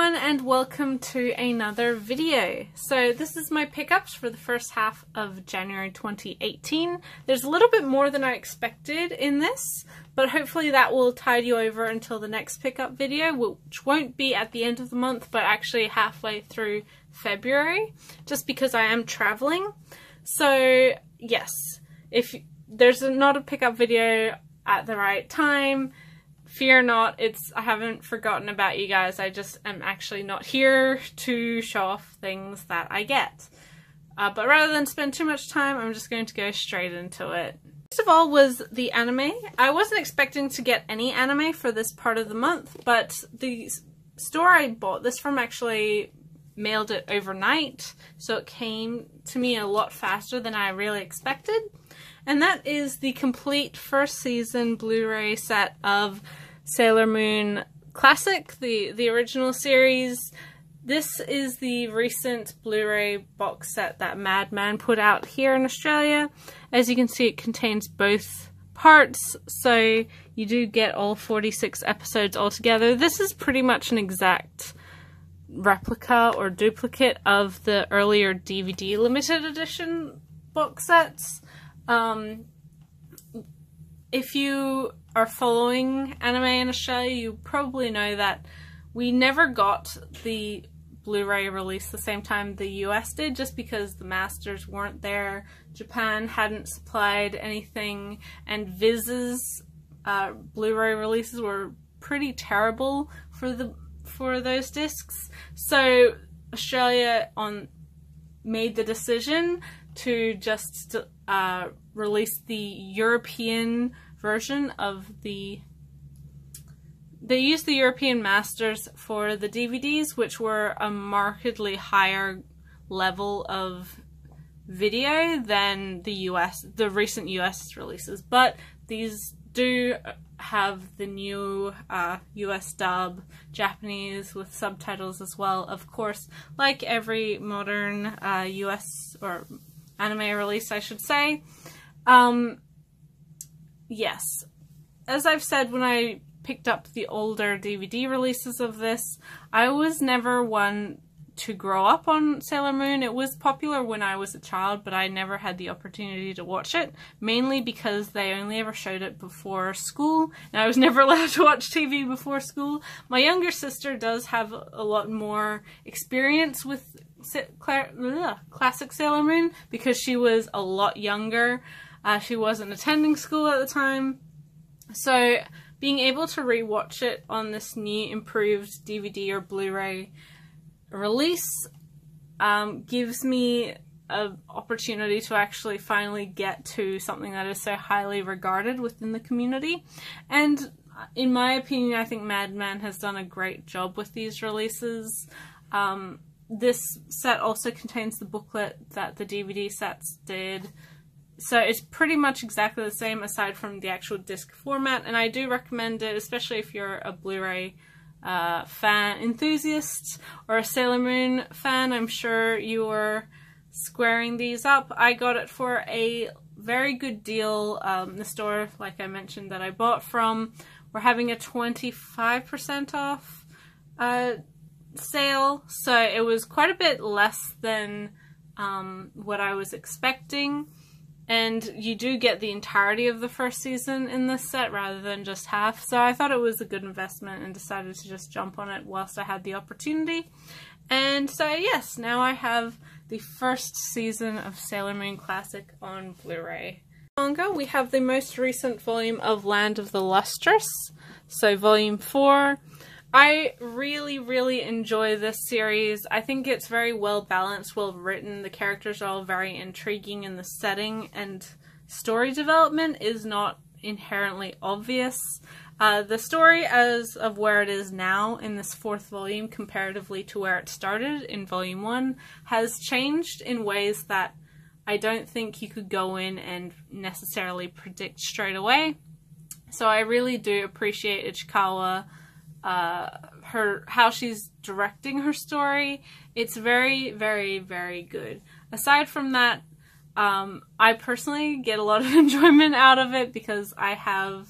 everyone and welcome to another video. So this is my pickups for the first half of January 2018. There's a little bit more than I expected in this, but hopefully that will tide you over until the next pickup video, which won't be at the end of the month, but actually halfway through February, just because I am traveling. So yes, if there's not a pickup video at the right time, fear not, it's I haven't forgotten about you guys. I just am actually not here to show off things that I get. Uh, but rather than spend too much time, I'm just going to go straight into it. First of all was the anime. I wasn't expecting to get any anime for this part of the month, but the store I bought this from actually mailed it overnight, so it came to me a lot faster than I really expected. And that is the complete first season Blu-ray set of Sailor Moon Classic, the, the original series. This is the recent Blu-ray box set that Madman put out here in Australia. As you can see, it contains both parts, so you do get all 46 episodes altogether. This is pretty much an exact replica or duplicate of the earlier DVD limited edition box sets. Um, if you are following anime in Australia, you probably know that we never got the Blu-ray release the same time the US did just because the masters weren't there. Japan hadn't supplied anything and Viz's uh, Blu-ray releases were pretty terrible for the for those discs. So Australia on made the decision to just uh, release the European version of the they used the European Masters for the DVDs, which were a markedly higher level of video than the US, the recent US releases. But these do have the new uh, US dub, Japanese with subtitles as well. Of course, like every modern uh, US or anime release, I should say. Um, yes, as I've said when I picked up the older DVD releases of this, I was never one to grow up on Sailor Moon. It was popular when I was a child, but I never had the opportunity to watch it, mainly because they only ever showed it before school, and I was never allowed to watch TV before school. My younger sister does have a lot more experience with classic Sailor Moon because she was a lot younger uh, she wasn't attending school at the time. So being able to rewatch it on this new improved DVD or Blu-ray release um, gives me an opportunity to actually finally get to something that is so highly regarded within the community. And in my opinion, I think Madman has done a great job with these releases. Um, this set also contains the booklet that the DVD sets did. So it's pretty much exactly the same aside from the actual disc format, and I do recommend it, especially if you're a Blu-ray uh, fan enthusiast or a Sailor Moon fan. I'm sure you are squaring these up. I got it for a very good deal. Um, the store, like I mentioned, that I bought from, we're having a 25% off uh, sale, so it was quite a bit less than um, what I was expecting. And you do get the entirety of the first season in this set rather than just half. So I thought it was a good investment and decided to just jump on it whilst I had the opportunity. And so, yes, now I have the first season of Sailor Moon Classic on Blu-ray. Manga, we have the most recent volume of Land of the Lustrous, so volume 4. I really, really enjoy this series. I think it's very well balanced, well written. The characters are all very intriguing, and the setting and story development is not inherently obvious. Uh, the story, as of where it is now in this fourth volume, comparatively to where it started in volume one, has changed in ways that I don't think you could go in and necessarily predict straight away. So I really do appreciate Ichikawa uh, her how she's directing her story. It's very, very, very good. Aside from that, um, I personally get a lot of enjoyment out of it because I have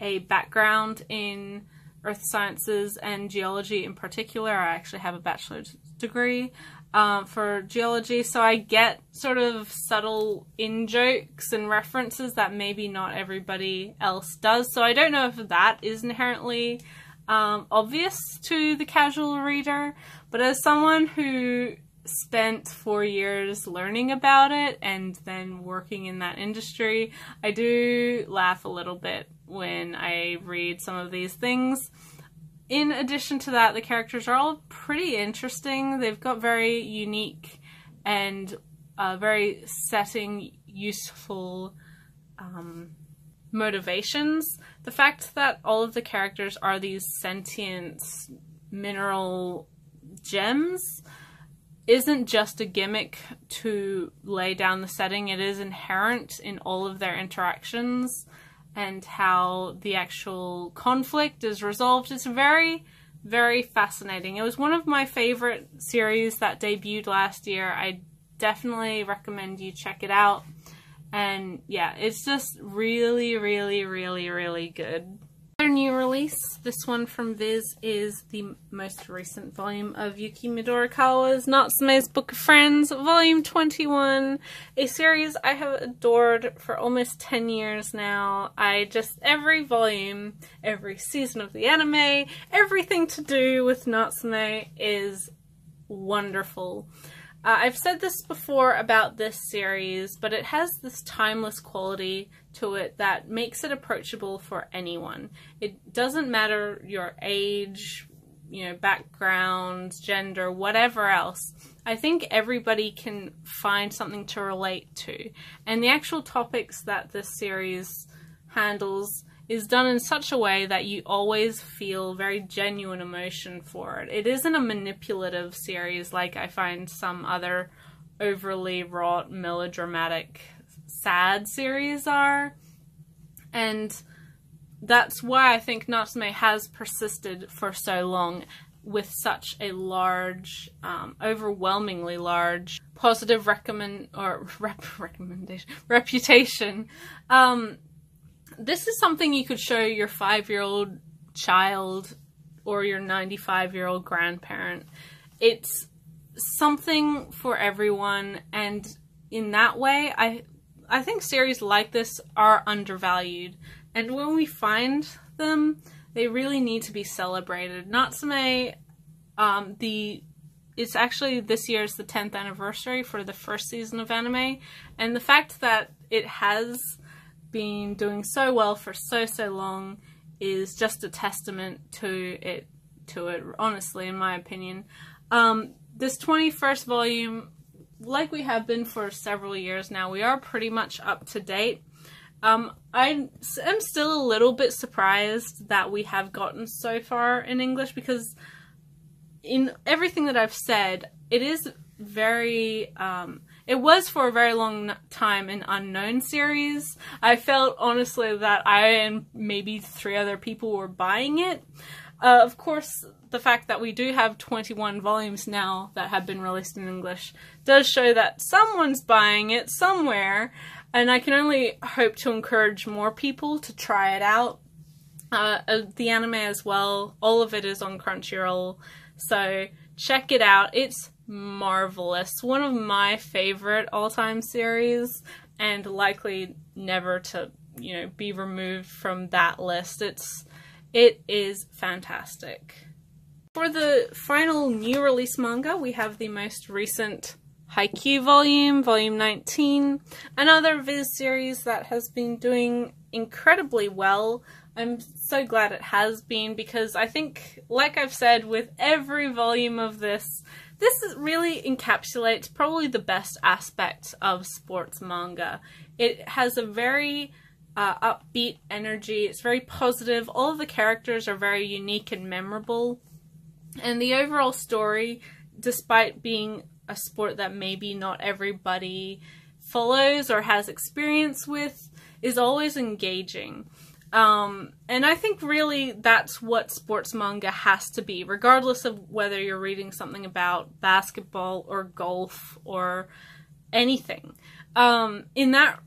a background in earth sciences and geology in particular. I actually have a bachelor's degree um, for geology, so I get sort of subtle in jokes and references that maybe not everybody else does. So I don't know if that is inherently um, obvious to the casual reader, but as someone who spent four years learning about it and then working in that industry, I do laugh a little bit when I read some of these things. In addition to that, the characters are all pretty interesting. They've got very unique and uh, very setting useful um, motivations. The fact that all of the characters are these sentient mineral gems isn't just a gimmick to lay down the setting, it is inherent in all of their interactions and how the actual conflict is resolved. It's very, very fascinating. It was one of my favorite series that debuted last year. I definitely recommend you check it out. And yeah, it's just really, really, really, really good. Another new release, this one from Viz, is the most recent volume of Yuki Midorikawa's Natsume's Book of Friends, Volume 21, a series I have adored for almost 10 years now. I just, every volume, every season of the anime, everything to do with Natsume is wonderful. Uh, I've said this before about this series, but it has this timeless quality to it that makes it approachable for anyone. It doesn't matter your age, you know, background, gender, whatever else. I think everybody can find something to relate to. And the actual topics that this series handles is done in such a way that you always feel very genuine emotion for it. It isn't a manipulative series like I find some other overly wrought, melodramatic, sad series are. And that's why I think Natsume has persisted for so long with such a large, um, overwhelmingly large positive recommend or rep- recommendation reputation. Um, this is something you could show your five year old child or your 95 year old grandparent. It's something for everyone, and in that way, I I think series like this are undervalued, and when we find them, they really need to be celebrated. Natsume, um, the it's actually this year is the 10th anniversary for the first season of anime, and the fact that it has been doing so well for so so long is just a testament to it to it honestly in my opinion. Um, this 21st volume like we have been for several years now we are pretty much up to date. Um, I am still a little bit surprised that we have gotten so far in English because in everything that I've said, it is very um, it was for a very long time an unknown series. I felt honestly that I and maybe three other people were buying it. Uh, of course, the fact that we do have 21 volumes now that have been released in English does show that someone's buying it somewhere, and I can only hope to encourage more people to try it out. Uh, uh the anime as well, all of it is on Crunchyroll, so check it out. It's marvelous. One of my favorite all-time series and likely never to, you know, be removed from that list. It's it is fantastic. For the final new release manga, we have the most recent Haikyuu volume, volume 19, another Viz series that has been doing incredibly well. I'm so glad it has been because I think, like I've said, with every volume of this, this really encapsulates probably the best aspect of sports manga. It has a very uh, upbeat energy, it's very positive, all of the characters are very unique and memorable, and the overall story, despite being a sport that maybe not everybody follows or has experience with, is always engaging. Um, and I think really that's what sports manga has to be, regardless of whether you're reading something about basketball or golf or anything. Um, in that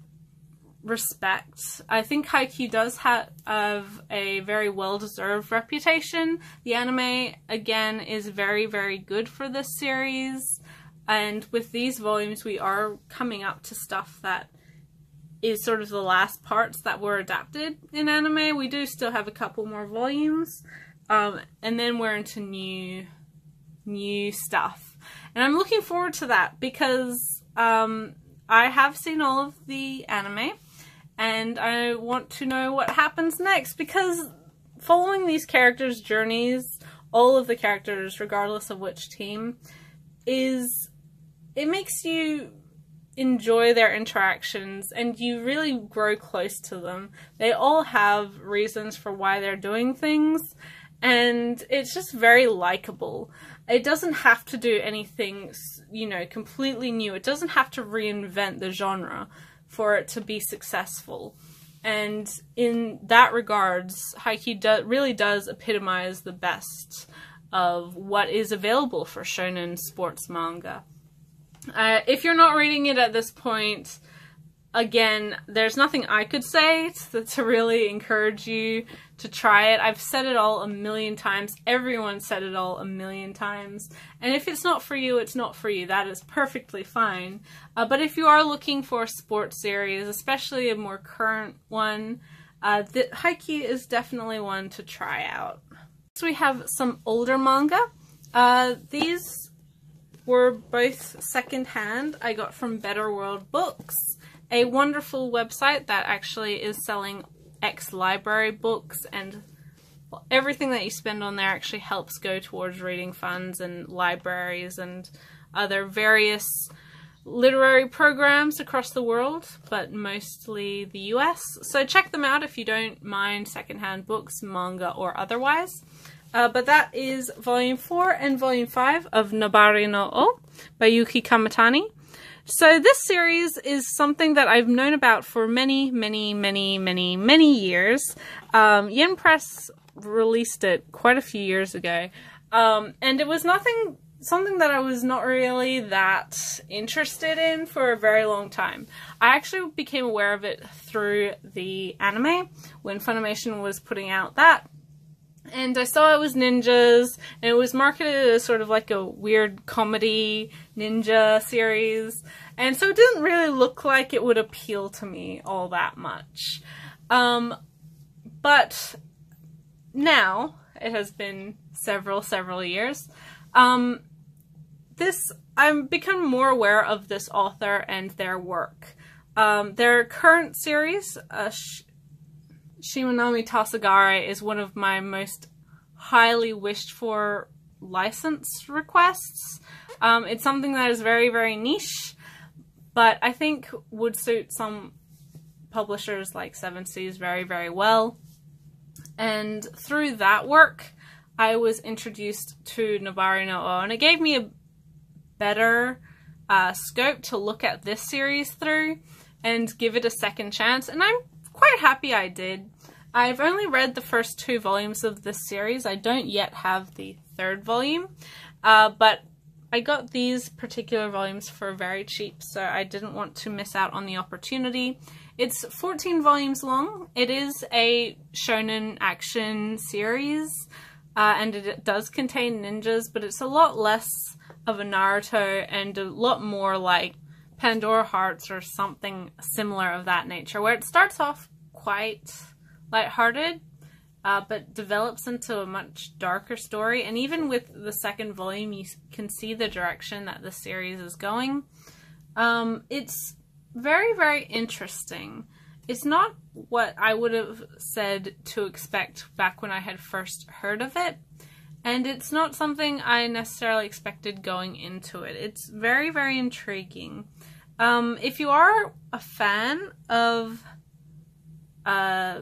respect. I think Haikyuu does have a very well deserved reputation. The anime, again, is very, very good for this series. And with these volumes, we are coming up to stuff that is sort of the last parts that were adapted in anime. We do still have a couple more volumes. Um, and then we're into new, new stuff. And I'm looking forward to that because um, I have seen all of the anime and I want to know what happens next because following these characters' journeys, all of the characters, regardless of which team, is it makes you enjoy their interactions and you really grow close to them. They all have reasons for why they're doing things and it's just very likable. It doesn't have to do anything, you know, completely new. It doesn't have to reinvent the genre for it to be successful. And in that regards, Haikyuu do- really does epitomize the best of what is available for shonen sports manga. Uh, if you're not reading it at this point, again, there's nothing I could say to, to, really encourage you to try it. I've said it all a million times. Everyone said it all a million times. And if it's not for you, it's not for you. That is perfectly fine. Uh, but if you are looking for a sports series, especially a more current one, uh, the Haikyuu is definitely one to try out. So we have some older manga. Uh, these were both secondhand. I got from Better World Books, a wonderful website that actually is selling ex library books and everything that you spend on there actually helps go towards reading funds and libraries and other various literary programs across the world, but mostly the US. So check them out if you don't mind secondhand books, manga, or otherwise. Uh, but that is volume 4 and volume 5 of Nabari no Ou by Yuki Kamitani. So this series is something that I've known about for many, many, many, many, many years. Um, Yen Press released it quite a few years ago. Um, and it was nothing, something that I was not really that interested in for a very long time. I actually became aware of it through the anime when Funimation was putting out that and I saw it was ninjas, and it was marketed as sort of like a weird comedy ninja series, and so it didn't really look like it would appeal to me all that much. Um, but now, it has been several, several years, um, this, I've become more aware of this author and their work. Um, their current series, uh, Shimanami Tasogare is one of my most highly wished for license requests. Um, it's something that is very, very niche, but I think would suit some publishers like Seven Seas very, very well. And through that work, I was introduced to Nabari no Ou, and it gave me a better uh, scope to look at this series through and give it a second chance, and I'm quite happy I did. I've only read the first two volumes of this series. I don't yet have the third volume, uh, but I got these particular volumes for very cheap, so I didn't want to miss out on the opportunity. It's 14 volumes long. It is a shonen action series, uh, and it does contain ninjas, but it's a lot less of a Naruto and a lot more like Pandora Hearts or something similar of that nature, where it starts off quite lighthearted, uh, but develops into a much darker story. And even with the second volume, you can see the direction that the series is going. Um, it's very, very interesting. It's not what I would have said to expect back when I had first heard of it. And it's not something I necessarily expected going into it. It's very, very intriguing. Um, if you are a fan of uh,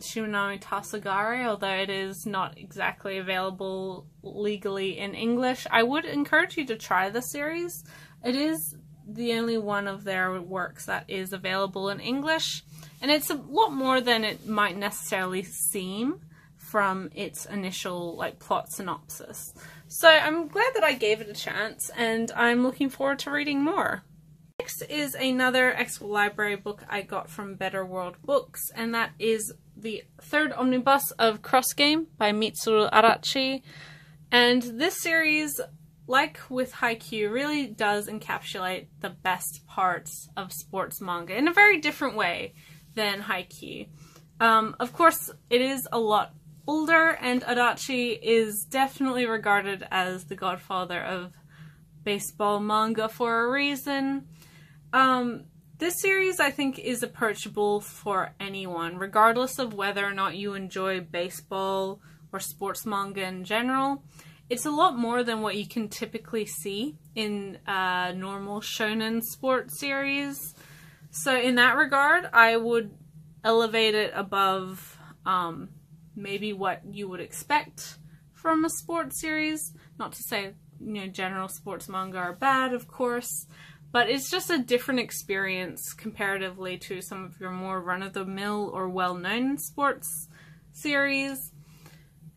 Shimanami Tasogare, although it is not exactly available legally in English. I would encourage you to try the series. It is the only one of their works that is available in English, and it's a lot more than it might necessarily seem from its initial like plot synopsis. So I'm glad that I gave it a chance, and I'm looking forward to reading more. next is another Expo Library book I got from Better World Books, and that is the third omnibus of Cross Game by Mitsuru Adachi. And this series, like with Haikyuu, really does encapsulate the best parts of sports manga in a very different way than Haikyuu. Um, of course, it is a lot older, and Adachi is definitely regarded as the godfather of baseball manga for a reason. Um, this series, I think, is approachable for anyone, regardless of whether or not you enjoy baseball or sports manga in general. It's a lot more than what you can typically see in a normal shonen sports series. So, in that regard, I would elevate it above um, maybe what you would expect from a sports series. Not to say, you know, general sports manga are bad, of course, but it's just a different experience comparatively to some of your more run of the mill or well known sports series.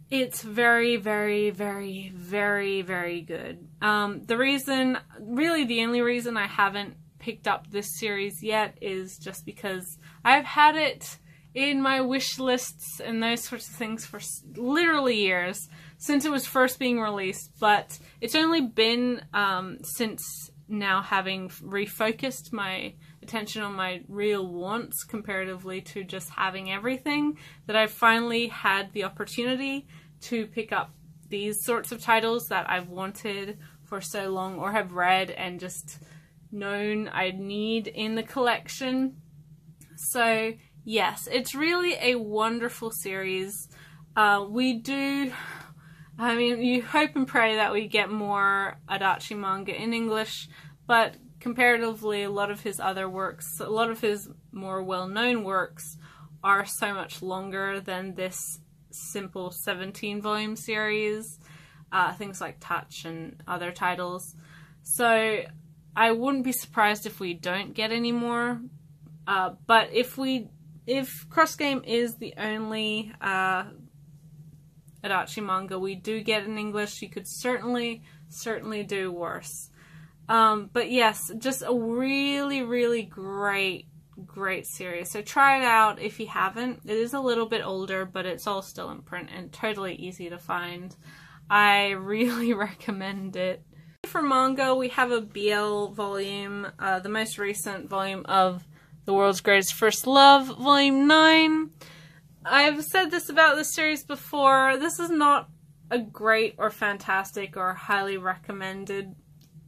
It's very, very, very, very, very good. Um, the reason, really, the only reason I haven't picked up this series yet is just because I've had it in my wish lists and those sorts of things for literally years since it was first being released, but it's only been um, since now having refocused my attention on my real wants comparatively to just having everything that I've finally had the opportunity to pick up these sorts of titles that I've wanted for so long or have read and just known I'd need in the collection. So yes, it's really a wonderful series. Uh, we do, I mean, you hope and pray that we get more Adachi manga in English, but comparatively, a lot of his other works, a lot of his more well known works, are so much longer than this simple 17 volume series. Uh, things like Touch and other titles. So I wouldn't be surprised if we don't get any more. Uh, but if we if Cross Game is the only uh, Adachi manga we do get in English, you could certainly, certainly do worse. Um, but yes, just a really, really great, great series. So try it out if you haven't. It is a little bit older, but it's all still in print and totally easy to find. I really recommend it. For manga, we have a BL volume, uh, the most recent volume of the World's Greatest First Love, Volume 9. I've said this about this series before. This is not a great or fantastic or highly recommended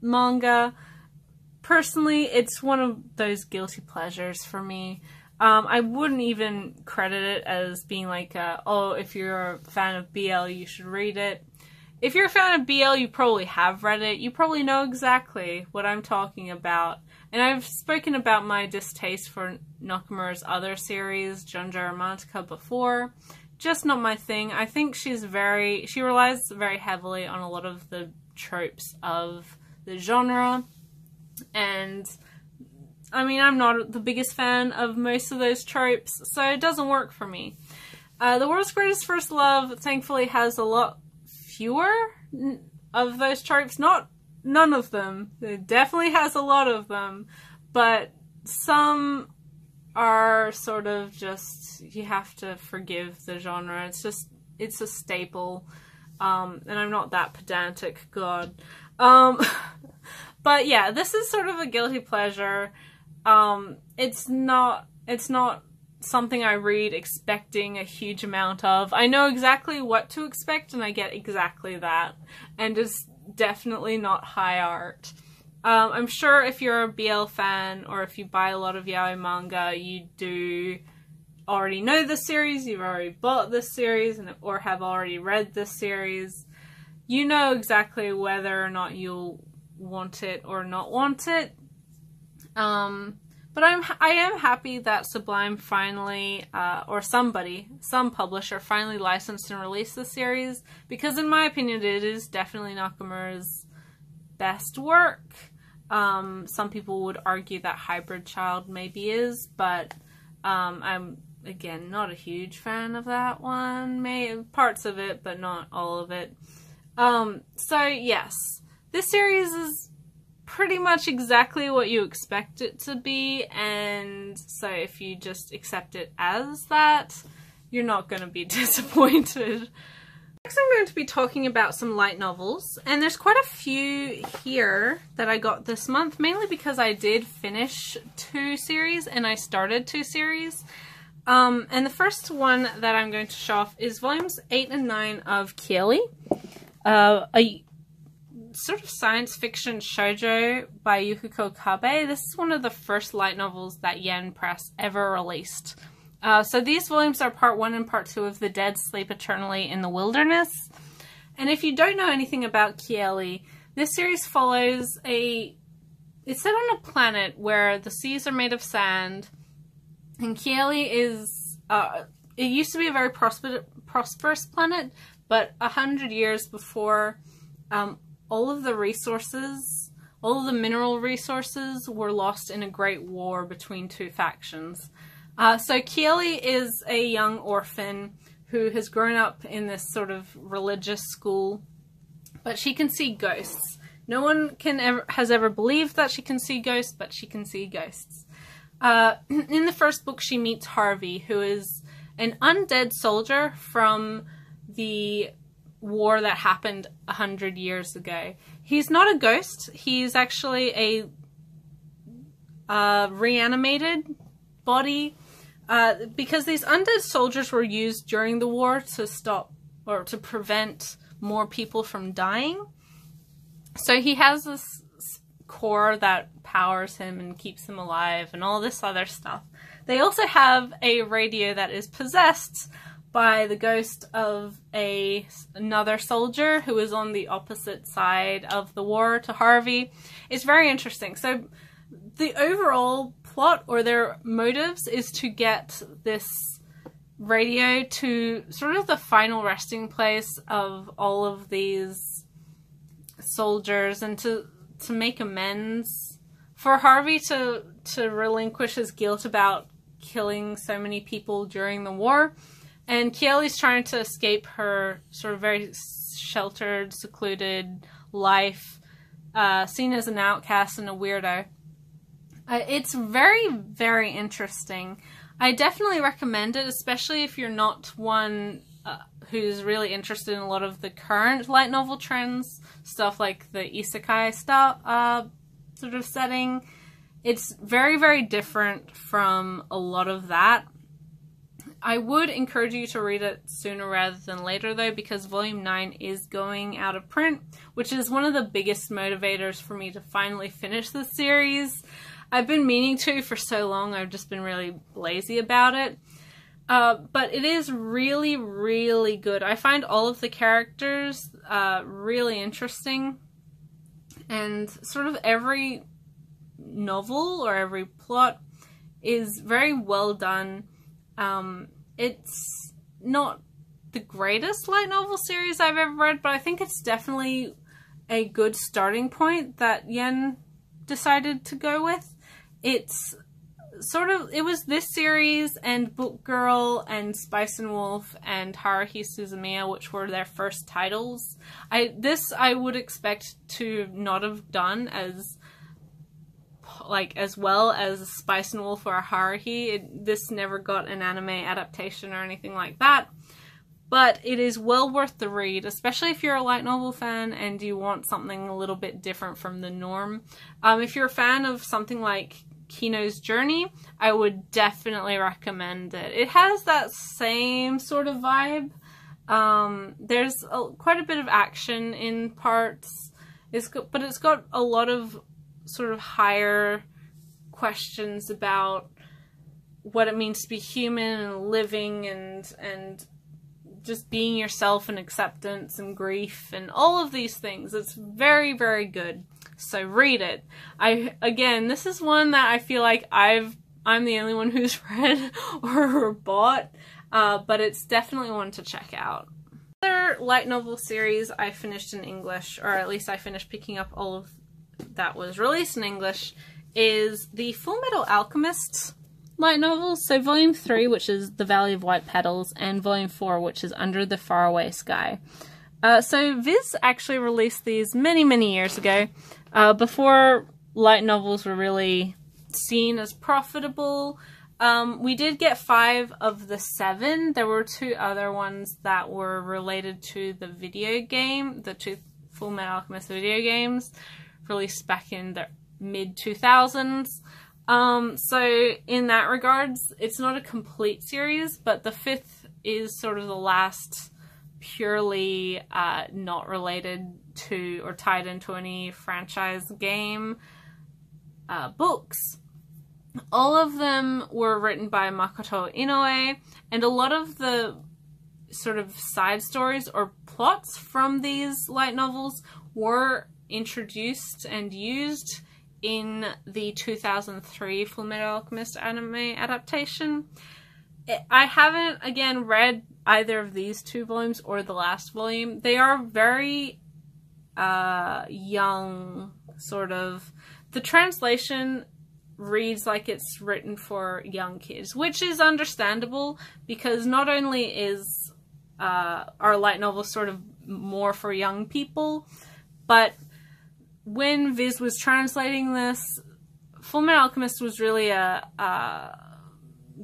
manga. Personally, it's one of those guilty pleasures for me. Um, I wouldn't even credit it as being like, a, oh, if you're a fan of BL, you should read it. If you're a fan of BL, you probably have read it. You probably know exactly what I'm talking about. And I've spoken about my distaste for Nakamura's other series, Junjo Romantica, before. Just not my thing. I think she's very, she relies very heavily on a lot of the tropes of the genre. And I mean, I'm not the biggest fan of most of those tropes, so it doesn't work for me. Uh, the World's Greatest First Love, thankfully, has a lot fewer of those tropes. Not none of them. It definitely has a lot of them, but some are sort of just you have to forgive the genre. It's just it's a staple. Um, and I'm not that pedantic, God. Um, but yeah, this is sort of a guilty pleasure. Um, it's not it's not something I read expecting a huge amount of. I know exactly what to expect and I get exactly that. And it's definitely not high art. Um, I'm sure if you're a BL fan or if you buy a lot of yaoi manga, you do already know the series, you've already bought this series, and or have already read this series. You know exactly whether or not you'll want it or not want it. Um, but I'm I am happy that Sublime finally, uh, or somebody, some publisher finally licensed and released the series because, in my opinion, it is definitely Nakamura's best work. Um, some people would argue that Hybrid Child maybe is, but um, I'm again not a huge fan of that one. May parts of it, but not all of it. Um, so yes, this series is pretty much exactly what you expect it to be, and so if you just accept it as that, you're not going to be disappointed. Next, I'm going to be talking about some light novels, and there's quite a few here that I got this month, mainly because I did finish two series and I started two series. Um, and the first one that I'm going to show off is volumes 8 and 9 of Kieli, uh, sort of science fiction shoujo by Yukako Kabei. This is one of the first light novels that Yen Press ever released. Uh, so these volumes are part one and part two of The Dead Sleep Eternally in the Wilderness. And if you don't know anything about Kieli, this series follows a. It's set on a planet where the seas are made of sand, and Kieli is. Uh, it used to be a very prosper, prosperous planet, but a hundred years before, um, all of the resources, all of the mineral resources, were lost in a great war between two factions. Uh, so Kieli is a young orphan who has grown up in this sort of religious school, but she can see ghosts. No one can ever has ever believed that she can see ghosts, but she can see ghosts. Uh, in the first book, she meets Harvey, who is an undead soldier from the war that happened a hundred years ago. He's not a ghost. He's actually a reanimated body uh, because these undead soldiers were used during the war to stop or to prevent more people from dying. So he has this core that powers him and keeps him alive and all this other stuff. They also have a radio that is possessed by the ghost of a another soldier who is on the opposite side of the war to Harvey. It's very interesting. So the overall plot or their motives is to get this radio to sort of the final resting place of all of these soldiers and to to make amends for Harvey to to relinquish his guilt about killing so many people during the war. And Kieli's trying to escape her sort of very sheltered, secluded life, uh, seen as an outcast and a weirdo. Uh, it's very, very interesting. I definitely recommend it, especially if you're not one uh, who's really interested in a lot of the current light novel trends, stuff like the isekai stuff, uh, sort of setting. It's very, very different from a lot of that. I would encourage you to read it sooner rather than later, though, because Volume 9 is going out of print, which is one of the biggest motivators for me to finally finish the series. I've been meaning to for so long, I've just been really lazy about it. Uh, but it is really, really good. I find all of the characters uh, really interesting, and sort of every novel or every plot is very well done. Um, it's not the greatest light novel series I've ever read, but I think it's definitely a good starting point that Yen decided to go with it's sort of it was this series and Book Girl and Spice and Wolf and Haruhi Suzumiya, which were their first titles. I this I would expect to not have done as like as well as Spice and Wolf or Haruhi. It, this never got an anime adaptation or anything like that. But it is well worth the read, especially if you're a light novel fan and you want something a little bit different from the norm. Um, if you're a fan of something like Kino's Journey, I would definitely recommend it. It has that same sort of vibe. Um, there's a, quite a bit of action in parts, it's got, but it's got a lot of sort of higher questions about what it means to be human and living and and just being yourself and acceptance and grief and all of these things. It's very very good. So read it. I again, this is one that I feel like I've I'm the only one who's read or bought, uh, but it's definitely one to check out. Another light novel series I finished in English, or at least I finished picking up all of that was released in English, is the Full Metal Alchemist light novels. So volume three, which is The Valley of White Petals, and volume four, which is Under the Faraway Sky. Uh, so Viz actually released these many, many years ago, uh, before light novels were really seen as profitable. Um, we did get five of the seven. There were two other ones that were related to the video game, the two Full Metal Alchemist video games, released back in the mid 2000s. Um, so in that regards, it's not a complete series, but the fifth is sort of the last purely uh, not related to or tied into any franchise game uh, books. All of them were written by Makoto Inoue, and a lot of the sort of side stories or plots from these light novels were introduced and used in the 2003 Fullmetal Alchemist anime adaptation. I haven't, again, read either of these two volumes or the last volume. They are very uh, young, sort of. The translation reads like it's written for young kids, which is understandable because not only is uh, our light novel sort of more for young people, but when Viz was translating this, Fullmetal Alchemist was really a, a,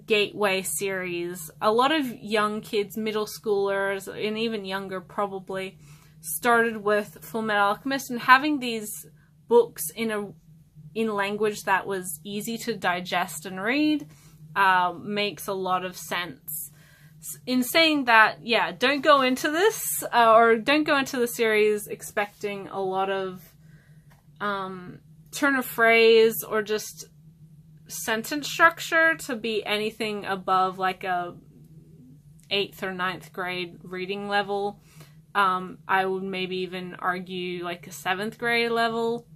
gateway series. A lot of young kids, middle schoolers, and even younger probably, started with Fullmetal Alchemist, and having these books in a in language that was easy to digest and read uh, makes a lot of sense. In saying that, yeah, don't go into this uh, or don't go into the series expecting a lot of um, turn of phrase or just sentence structure to be anything above like a eighth or ninth grade reading level. Um, I would maybe even argue like a seventh grade level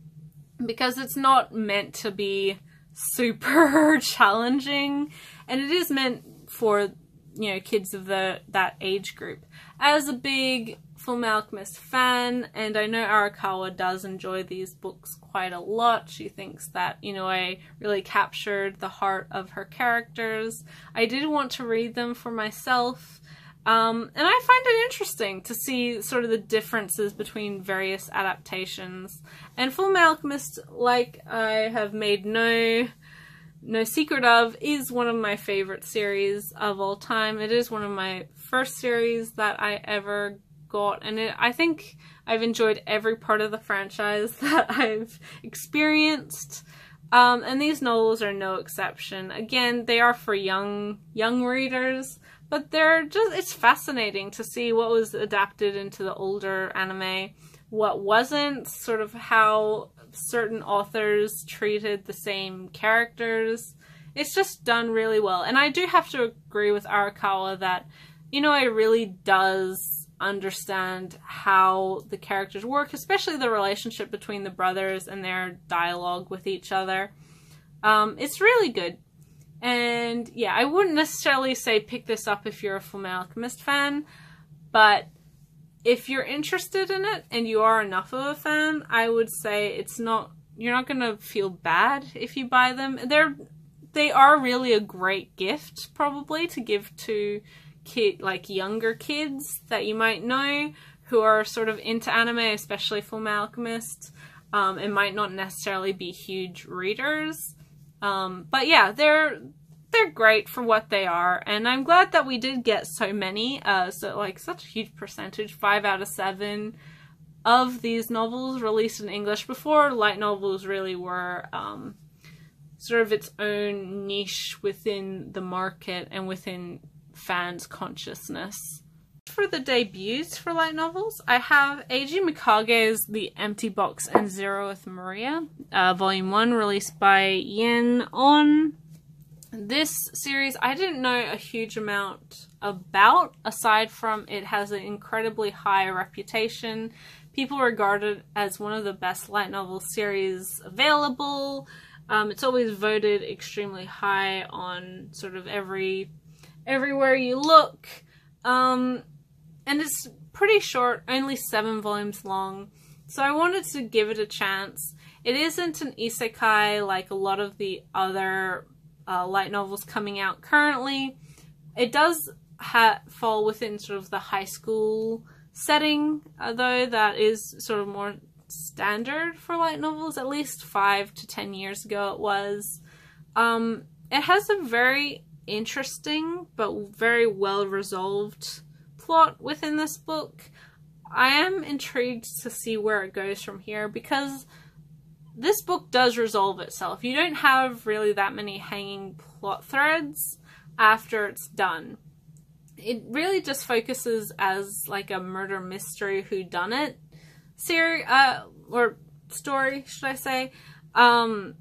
because it's not meant to be super challenging and it is meant for you know kids of the that age group as a big Full Alchemist fan, and I know Arakawa does enjoy these books quite a lot. She thinks that Inoue really captured the heart of her characters. I did want to read them for myself, um, and I find it interesting to see sort of the differences between various adaptations. And Full Alchemist, like I have made no no secret of, is one of my favorite series of all time. It is one of my first series that I ever got, and it, I think I've enjoyed every part of the franchise that I've experienced. Um, and these novels are no exception. Again, they are for young young readers, but they're just it's fascinating to see what was adapted into the older anime, what wasn't, sort of how certain authors treated the same characters. It's just done really well. And I do have to agree with Arakawa that, you know, it really does understand how the characters work, especially the relationship between the brothers and their dialogue with each other. Um, it's really good. And yeah, I wouldn't necessarily say pick this up if you're a Fullmetal Alchemist fan, but if you're interested in it and you are enough of a fan, I would say it's not you're not gonna feel bad if you buy them. They're they are really a great gift probably to give to kid like younger kids that you might know who are sort of into anime, especially Full Alchemist, um, and might not necessarily be huge readers. Um, but yeah, they're they're great for what they are, and I'm glad that we did get so many. Uh, so like such a huge percentage, five out of seven of these novels released in English before light novels really were um, sort of its own niche within the market and within fans' consciousness. For the debuts for light novels, I have Eiji Mikage's The Empty Box and Zeroth Maria, uh, Volume 1, released by Yen On. This series I didn't know a huge amount about, aside from it has an incredibly high reputation. People regard it as one of the best light novel series available. Um, it's always voted extremely high on sort of every everywhere you look. Um, and it's pretty short, only seven volumes long. So I wanted to give it a chance. It isn't an isekai like a lot of the other uh, light novels coming out currently. It does ha- fall within sort of the high school setting, uh, though, that is sort of more standard for light novels, at least five to ten years ago it was. Um, it has a very interesting but very well resolved plot within this book. I am intrigued to see where it goes from here because this book does resolve itself. You don't have really that many hanging plot threads after it's done. It really just focuses as like a murder mystery who done it series uh or story, should I say. Um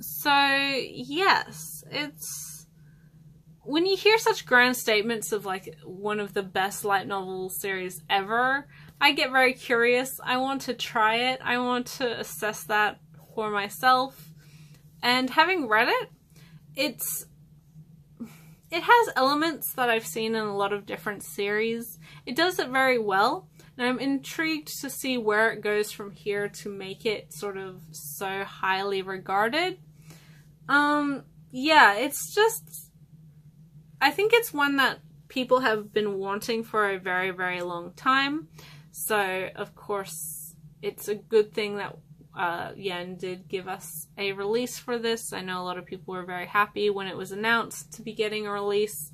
so yes, it's when you hear such grand statements of like one of the best light novel series ever, I get very curious. I want to try it. I want to assess that for myself. And having read it, it's it has elements that I've seen in a lot of different series. It does it very well, and I'm intrigued to see where it goes from here to make it sort of so highly regarded. Um, yeah, it's just. I think it's one that people have been wanting for a very, very long time. So, of course, it's a good thing that uh, Yen did give us a release for this. I know a lot of people were very happy when it was announced to be getting a release.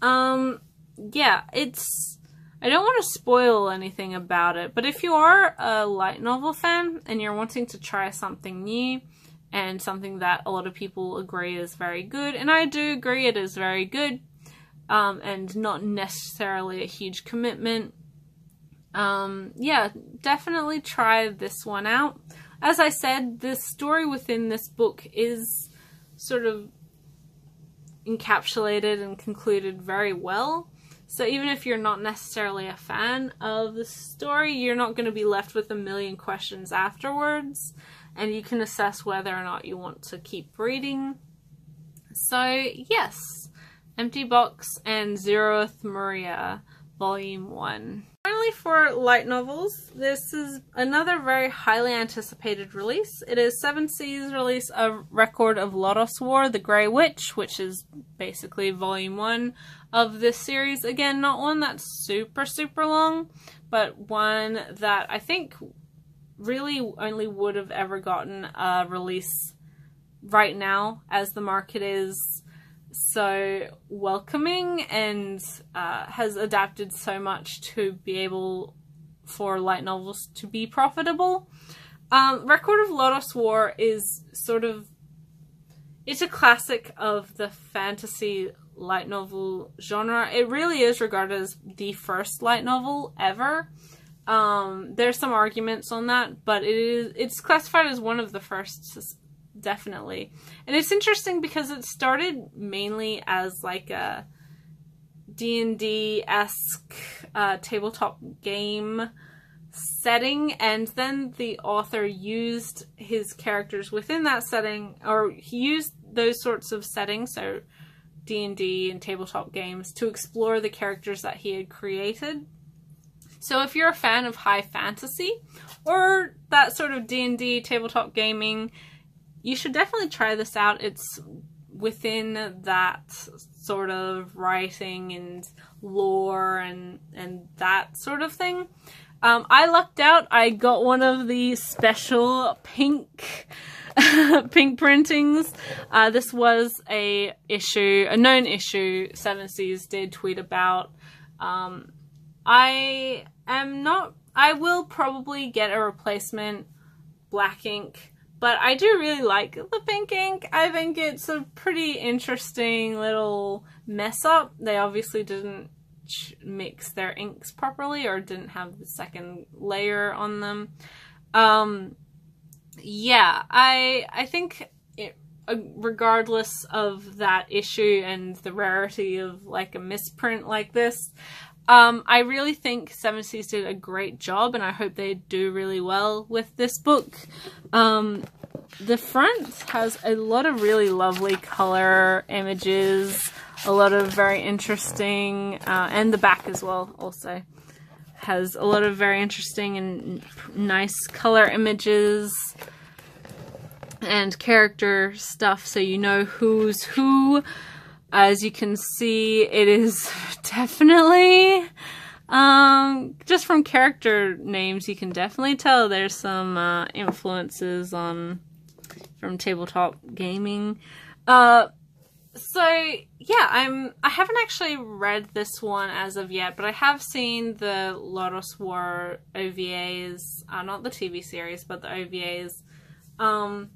Um, yeah, it's. I don't want to spoil anything about it, but if you are a light novel fan and you're wanting to try something new and something that a lot of people agree is very good, and I do agree it is very good, um, and not necessarily a huge commitment, um, yeah, definitely try this one out. As I said, the story within this book is sort of encapsulated and concluded very well. So even if you're not necessarily a fan of the story, you're not going to be left with a million questions afterwards, and you can assess whether or not you want to keep reading. So yes, Empty Box and Zeroth Maria, Volume 1 for light novels, this is another very highly anticipated release. It is Seven Seas' release of Record of Lodoss War, The Grey Witch, which is basically volume one of this series. Again, not one that's super, super long, but one that I think really only would have ever gotten a release right now as the market is so welcoming and uh, has adapted so much to be able for light novels to be profitable. Um, Record of Lodoss War is sort of it's a classic of the fantasy light novel genre. It really is regarded as the first light novel ever. Um, there's some arguments on that, but it is it's classified as one of the first definitely. And it's interesting because it started mainly as like a D&D esque uh, tabletop game setting, and then the author used his characters within that setting, or he used those sorts of settings, so D&D and tabletop games, to explore the characters that he had created. So if you're a fan of high fantasy or that sort of D&D tabletop gaming, you should definitely try this out. It's within that sort of writing and lore and and that sort of thing. Um, I lucked out. I got one of the special pink pink printings. Uh, this was a issue, a known issue. Seven Seas did tweet about. Um, I am not. I will probably get a replacement black ink but I do really like the pink ink. I think it's a pretty interesting little mess up. They obviously didn't mix their inks properly or didn't have the second layer on them. Um, yeah, I I think it, uh, regardless of that issue and the rarity of like a misprint like this, um, I really think Seven Seas did a great job, and I hope they do really well with this book. Um, the front has a lot of really lovely color images, a lot of very interesting, uh, and the back as well also has a lot of very interesting and nice color images and character stuff so you know who's who. As you can see, it is definitely Um, just from character names, you can definitely tell there's some uh, influences on from tabletop gaming. Uh, so yeah, I'm. I haven't actually read this one as of yet, but I have seen the Lodoss War OVAs, uh, not the TV series, but the OVAs. Um,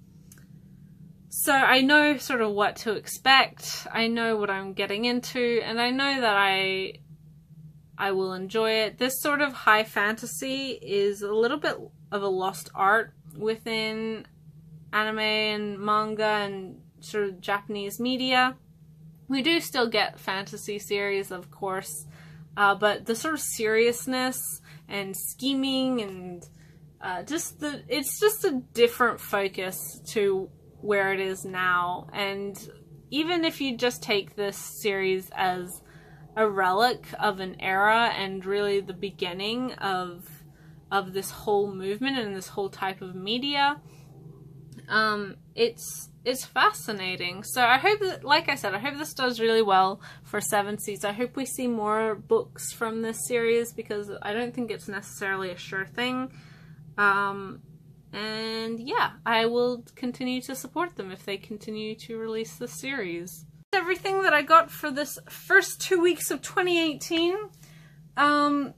so I know sort of what to expect. I know what I'm getting into, and I know that I I will enjoy it. This sort of high fantasy is a little bit of a lost art within anime and manga and sort of Japanese media. We do still get fantasy series, of course, uh, but the sort of seriousness and scheming and uh, just the it's just a different focus to where it is now. And even if you just take this series as a relic of an era and really the beginning of of this whole movement and this whole type of media, um, it's it's fascinating. So I hope that, like I said, I hope this does really well for Seven Seas. I hope we see more books from this series because I don't think it's necessarily a sure thing. Um, and yeah, I will continue to support them if they continue to release the series. Everything that I got for this first two weeks of 2018. Um,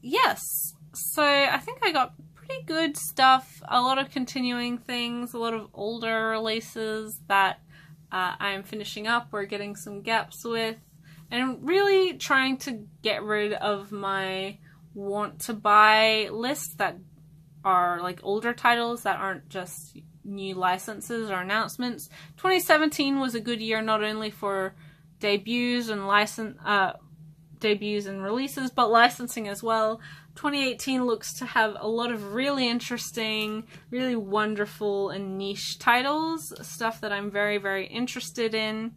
yes. So I think I got pretty good stuff. A lot of continuing things, a lot of older releases that uh, I'm finishing up or getting some gaps with, and really trying to get rid of my want to buy list that are like older titles that aren't just new licenses or announcements. 2017 was a good year not only for debuts and license uh, debuts and releases, but licensing as well. 2018 looks to have a lot of really interesting, really wonderful and niche titles, stuff that I'm very, very interested in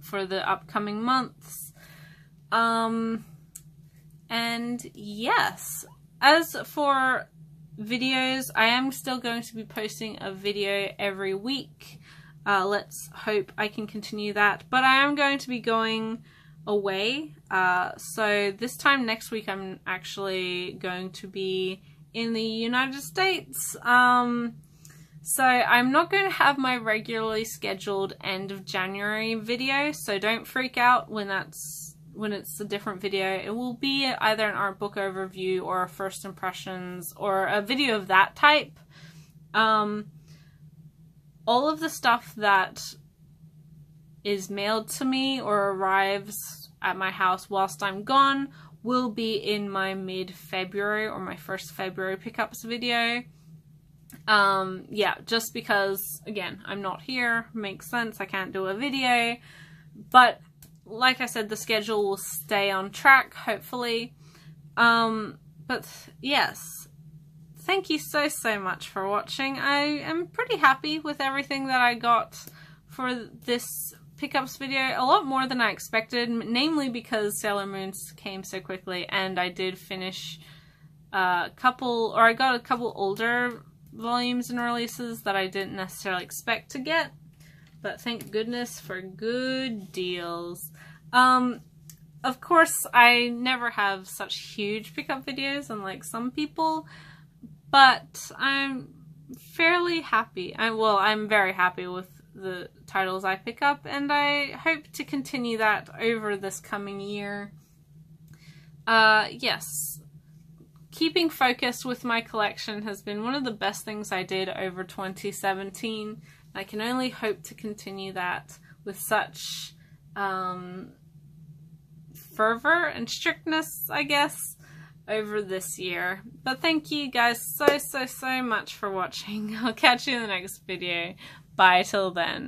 for the upcoming months. Um, and yes, as for videos. I am still going to be posting a video every week. Uh, let's hope I can continue that. But I am going to be going away. Uh, so this time next week, I'm actually going to be in the United States. Um, so I'm not going to have my regularly scheduled end of January video. So don't freak out when that's when it's a different video, it will be either an art book overview or a first impressions or a video of that type. Um, all of the stuff that is mailed to me or arrives at my house whilst I'm gone will be in my mid-February or my first February pickups video. Um, yeah, just because, again, I'm not here, makes sense, I can't do a video, but like I said, the schedule will stay on track, hopefully. Um, but yes, thank you so, so much for watching. I am pretty happy with everything that I got for this pickups video. A lot more than I expected, namely because Sailor Moons came so quickly and I did finish a couple, or I got a couple older volumes and releases that I didn't necessarily expect to get but thank goodness for good deals. Um, of course, I never have such huge pickup videos, unlike some people, but I'm fairly happy. I well, I'm very happy with the titles I pick up, and I hope to continue that over this coming year. Uh, yes, keeping focused with my collection has been one of the best things I did over 2017 I can only hope to continue that with such um, fervor and strictness, I guess, over this year. But thank you guys so, so, so much for watching. I'll catch you in the next video. Bye till then.